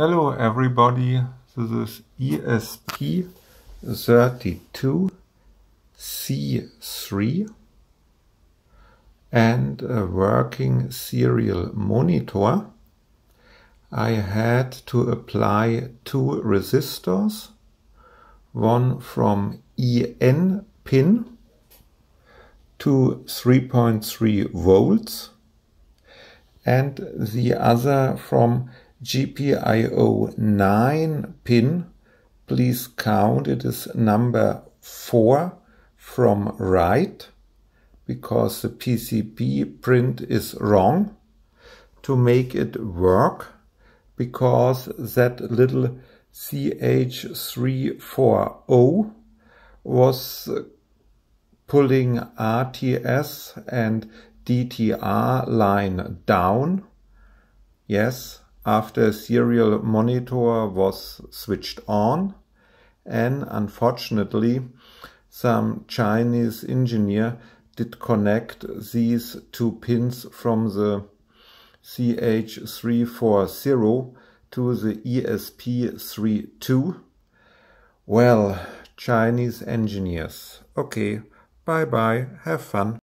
Hello everybody, this is ESP32C3 and a working serial monitor. I had to apply two resistors, one from EN pin to 3.3 volts and the other from GPIO 9 pin, please count. It is number 4 from right, because the PCB print is wrong, to make it work, because that little CH340 was pulling RTS and DTR line down. Yes, after serial monitor was switched on and unfortunately some Chinese engineer did connect these two pins from the CH340 to the ESP32. Well, Chinese engineers. Okay, bye bye, have fun.